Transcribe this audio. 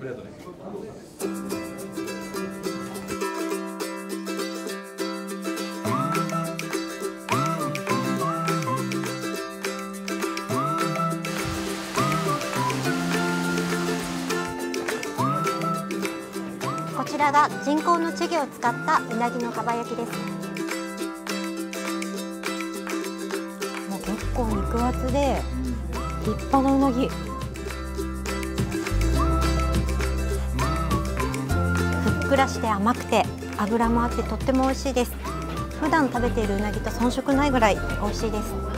ありがとうね。こちらが人工の稚魚を使ったうなぎのかば焼きです。もう結構肉厚で立派なうなぎふっくらして甘くて脂もあってとっても美味しいです。普段食べているうなぎと遜色ないぐらい美味しいです。